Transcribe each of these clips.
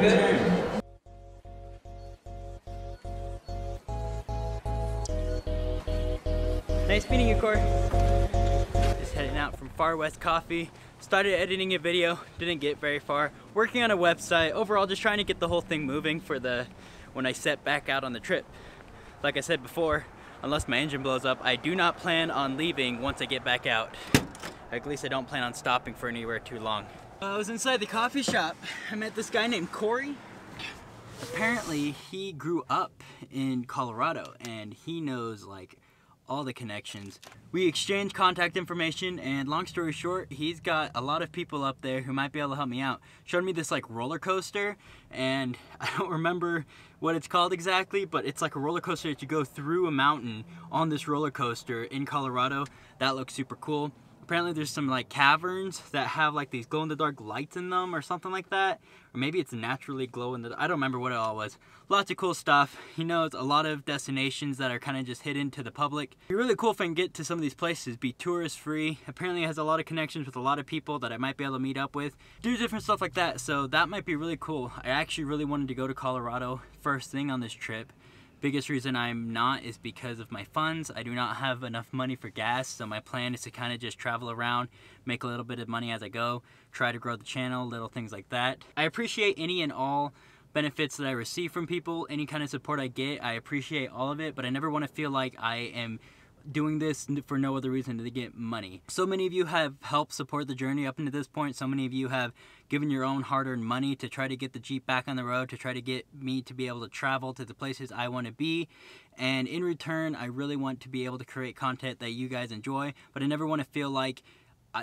Nice meeting you, Corey. Just heading out from Far West Coffee. Started editing a video, didn't get very far. Working on a website, overall just trying to get the whole thing moving for the when I set back out on the trip. Like I said before, unless my engine blows up, I do not plan on leaving once I get back out. At least I don't plan on stopping for anywhere too long. Uh, I was inside the coffee shop. I met this guy named Corey. Apparently, he grew up in Colorado and he knows like all the connections. We exchanged contact information and long story short, he's got a lot of people up there who might be able to help me out. Showed me this like roller coaster and I don't remember what it's called exactly, but it's like a roller coaster that you go through a mountain on this roller coaster in Colorado. That looks super cool apparently there's some like caverns that have like these glow in the dark lights in them or something like that. Or maybe it's naturally glow in the I don't remember what it all was. Lots of cool stuff. He knows a lot of destinations that are kind of just hidden to the public. Be really cool if I can get to some of these places be tourist free apparently has a lot of connections with a lot of people that I might be able to meet up with do different stuff like that. So that might be really cool. I actually really wanted to go to Colorado first thing on this trip Biggest reason I'm not is because of my funds. I do not have enough money for gas, so my plan is to kind of just travel around, make a little bit of money as I go, try to grow the channel, little things like that. I appreciate any and all benefits that I receive from people, any kind of support I get, I appreciate all of it, but I never want to feel like I am doing this for no other reason than to get money. So many of you have helped support the journey up until this point. So many of you have given your own hard-earned money to try to get the Jeep back on the road, to try to get me to be able to travel to the places I want to be. And in return, I really want to be able to create content that you guys enjoy, but I never want to feel like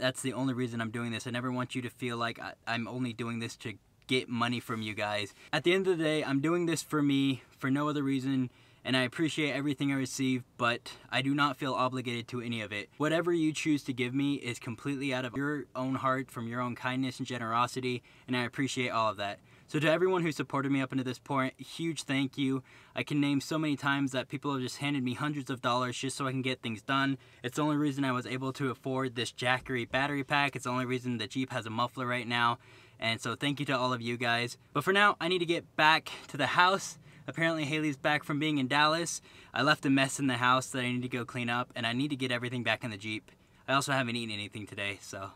that's the only reason I'm doing this. I never want you to feel like I'm only doing this to get money from you guys. At the end of the day, I'm doing this for me, for no other reason and I appreciate everything I receive, but I do not feel obligated to any of it. Whatever you choose to give me is completely out of your own heart, from your own kindness and generosity, and I appreciate all of that. So to everyone who supported me up until this point, huge thank you. I can name so many times that people have just handed me hundreds of dollars just so I can get things done. It's the only reason I was able to afford this Jackery battery pack. It's the only reason the Jeep has a muffler right now. And so thank you to all of you guys. But for now, I need to get back to the house Apparently Haley's back from being in Dallas. I left a mess in the house that I need to go clean up and I need to get everything back in the Jeep. I also haven't eaten anything today, so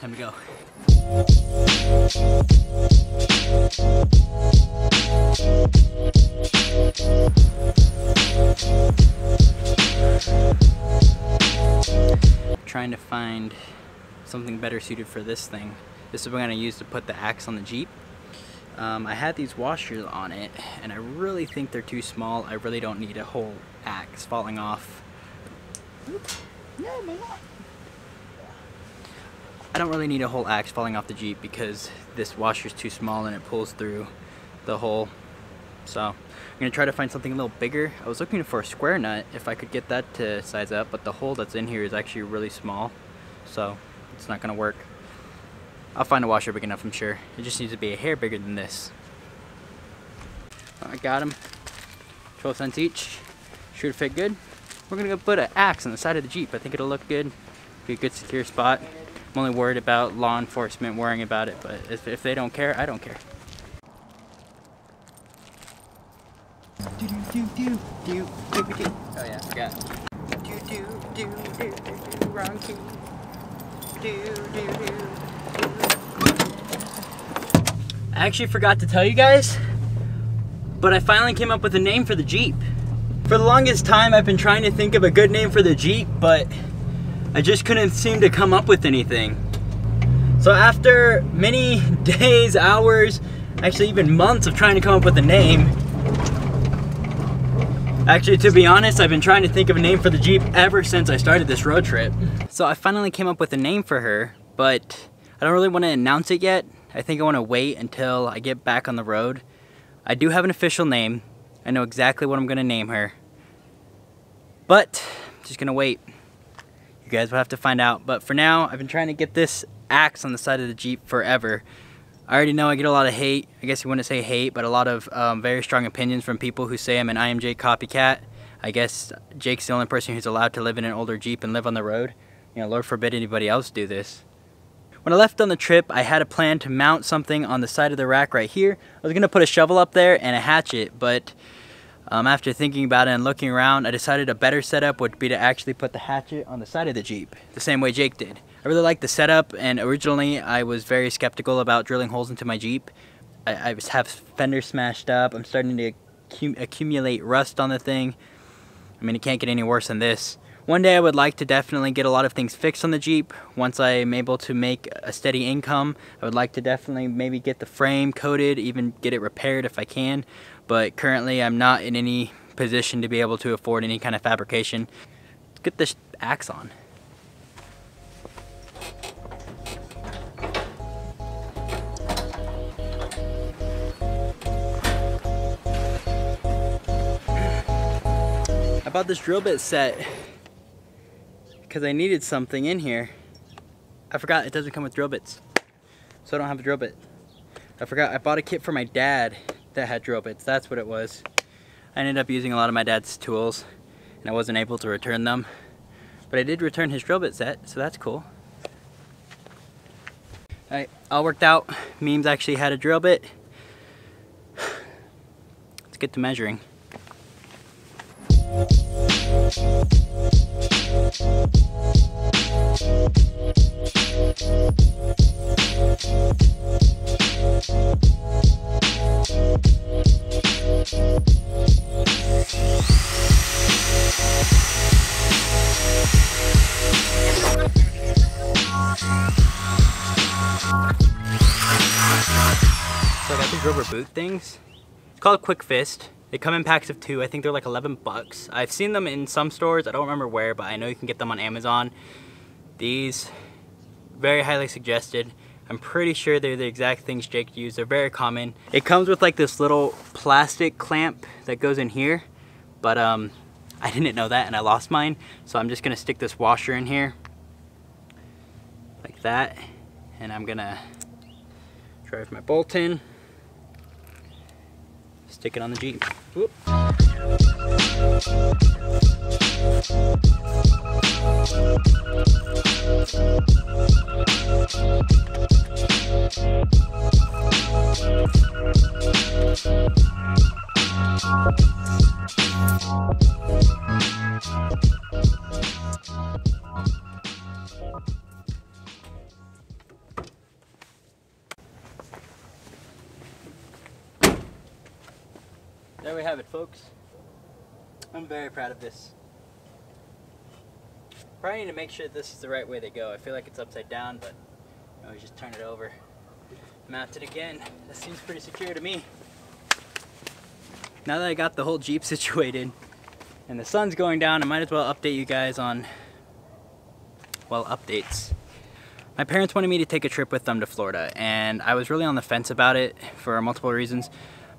time to go. trying to find something better suited for this thing. This is what I'm to use to put the axe on the Jeep. Um, I had these washers on it and I really think they're too small. I really don't need a whole axe falling off. I don't really need a whole axe falling off the Jeep because this washer is too small and it pulls through the hole. So I'm gonna try to find something a little bigger. I was looking for a square nut if I could get that to size up, but the hole that's in here is actually really small. So it's not gonna work. I'll find a washer big enough, I'm sure. It just needs to be a hair bigger than this. I got them. 12 cents each. Should fit good. We're gonna go put an axe on the side of the Jeep. I think it'll look good. Be a good secure spot. I'm only worried about law enforcement worrying about it, but if, if they don't care, I don't care. Oh yeah, I forgot. Do do do do do do wrong key. I actually forgot to tell you guys, but I finally came up with a name for the Jeep. For the longest time, I've been trying to think of a good name for the Jeep, but I just couldn't seem to come up with anything. So after many days, hours, actually even months of trying to come up with a name, Actually, to be honest, I've been trying to think of a name for the Jeep ever since I started this road trip. So I finally came up with a name for her, but I don't really want to announce it yet. I think I want to wait until I get back on the road. I do have an official name. I know exactly what I'm going to name her. But, just going to wait. You guys will have to find out. But for now, I've been trying to get this axe on the side of the Jeep forever. I already know I get a lot of hate. I guess you wouldn't say hate, but a lot of um, very strong opinions from people who say I'm an IMJ copycat. I guess Jake's the only person who's allowed to live in an older Jeep and live on the road. You know, Lord forbid anybody else do this. When I left on the trip, I had a plan to mount something on the side of the rack right here. I was gonna put a shovel up there and a hatchet, but um, after thinking about it and looking around, I decided a better setup would be to actually put the hatchet on the side of the Jeep, the same way Jake did. I really like the setup, and originally I was very skeptical about drilling holes into my Jeep. I, I have fenders smashed up, I'm starting to accumulate rust on the thing. I mean, it can't get any worse than this. One day I would like to definitely get a lot of things fixed on the Jeep. Once I'm able to make a steady income, I would like to definitely maybe get the frame coated, even get it repaired if I can. But currently I'm not in any position to be able to afford any kind of fabrication. Let's get this axe on. Bought this drill bit set because I needed something in here. I forgot it doesn't come with drill bits. So I don't have a drill bit. I forgot I bought a kit for my dad that had drill bits. That's what it was. I ended up using a lot of my dad's tools and I wasn't able to return them. But I did return his drill bit set, so that's cool. Alright, all worked out. Memes actually had a drill bit. Let's get to measuring. So I got these rubber boot things. It's called Quick Fist. They come in packs of two. I think they're like 11 bucks. I've seen them in some stores. I don't remember where, but I know you can get them on Amazon. These, very highly suggested. I'm pretty sure they're the exact things Jake used. They're very common. It comes with like this little plastic clamp that goes in here, but um, I didn't know that and I lost mine. So I'm just gonna stick this washer in here like that. And I'm gonna drive my bolt in stick it on the Jeep. Whoop. Proud of this. Probably need to make sure this is the right way to go. I feel like it's upside down, but I just turn it over. Mount it again. That seems pretty secure to me. Now that I got the whole Jeep situated and the sun's going down, I might as well update you guys on, well, updates. My parents wanted me to take a trip with them to Florida, and I was really on the fence about it for multiple reasons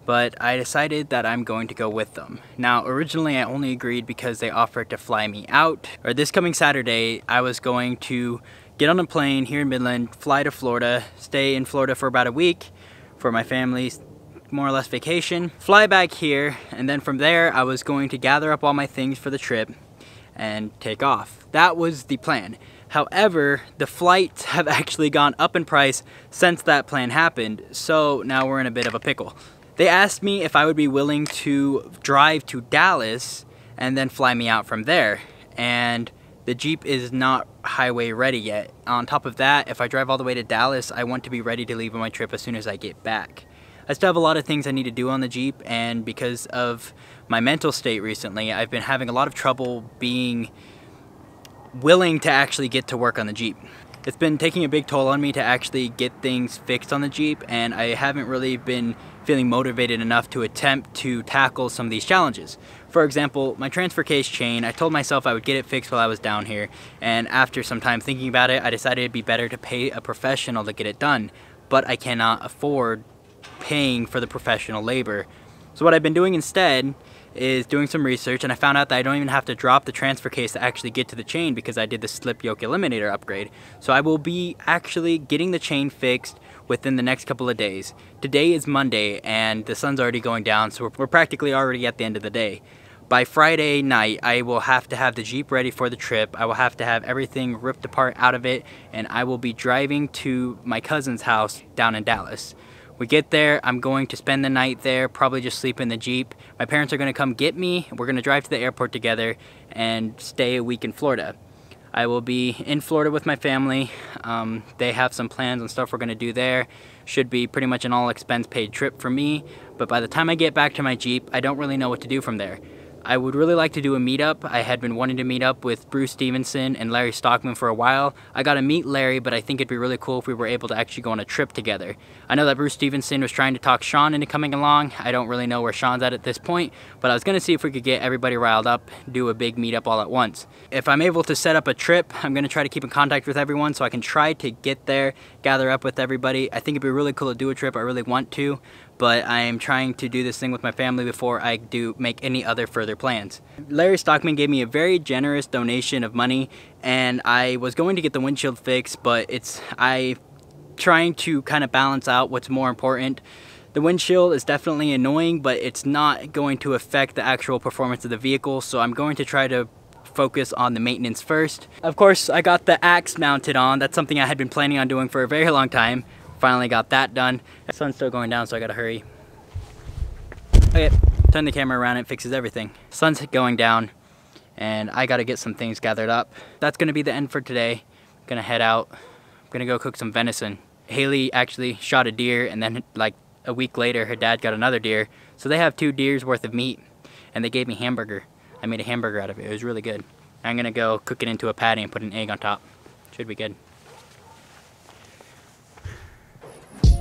but I decided that I'm going to go with them. Now, originally I only agreed because they offered to fly me out, or this coming Saturday, I was going to get on a plane here in Midland, fly to Florida, stay in Florida for about a week for my family's more or less vacation, fly back here, and then from there I was going to gather up all my things for the trip and take off. That was the plan. However, the flights have actually gone up in price since that plan happened, so now we're in a bit of a pickle. They asked me if I would be willing to drive to Dallas and then fly me out from there. And the Jeep is not highway ready yet. On top of that, if I drive all the way to Dallas, I want to be ready to leave on my trip as soon as I get back. I still have a lot of things I need to do on the Jeep and because of my mental state recently, I've been having a lot of trouble being willing to actually get to work on the Jeep. It's been taking a big toll on me to actually get things fixed on the Jeep and I haven't really been feeling motivated enough to attempt to tackle some of these challenges. For example, my transfer case chain, I told myself I would get it fixed while I was down here, and after some time thinking about it, I decided it'd be better to pay a professional to get it done, but I cannot afford paying for the professional labor. So what I've been doing instead is doing some research and I found out that I don't even have to drop the transfer case to actually get to the chain because I did the slip yoke eliminator upgrade. So I will be actually getting the chain fixed within the next couple of days. Today is Monday and the sun's already going down so we're, practically already at the end of the day. by Friday night, I will have to have the Jeep ready for the trip. I will have to have everything ripped apart out of it, and I will be driving to my cousin's house down in Dallas. We get there, I'm going to spend the night there, probably just sleep in the Jeep. My parents are gonna come get me, we're gonna drive to the airport together and stay a week in Florida. I will be in Florida with my family. Um, they have some plans and stuff we're gonna do there. Should be pretty much an all expense paid trip for me, but by the time I get back to my Jeep, I don't really know what to do from there. I would really like to do a meetup. I had been wanting to meet up with Bruce Stevenson and Larry Stockman for a while. I got to meet Larry, but I think it'd be really cool if we were able to actually go on a trip together. I know that Bruce Stevenson was trying to talk Sean into coming along. I don't really know where Sean's at at this point, but I was going to see if we could get everybody riled up, do a big meetup all at once. If I'm able to set up a trip, I'm going to try to keep in contact with everyone so I can try to get there, gather up with everybody. I think it'd be really cool to do a trip. I really want to but I am trying to do this thing with my family before I do make any other further plans. Larry Stockman gave me a very generous donation of money and I was going to get the windshield fixed, but it's I trying to kind of balance out what's more important. The windshield is definitely annoying, but it's not going to affect the actual performance of the vehicle, so I'm going to try to focus on the maintenance first. Of course, I got the axe mounted on. That's something I had been planning on doing for a very long time. Finally got that done. The sun's still going down, so I gotta hurry. Okay, turn the camera around, it fixes everything. Sun's going down, and I gotta get some things gathered up. That's gonna be the end for today. Gonna head out. Gonna go cook some venison. Haley actually shot a deer, and then like a week later, her dad got another deer. So they have two deers worth of meat, and they gave me hamburger. I made a hamburger out of it. It was really good. I'm gonna go cook it into a patty and put an egg on top. Should be good.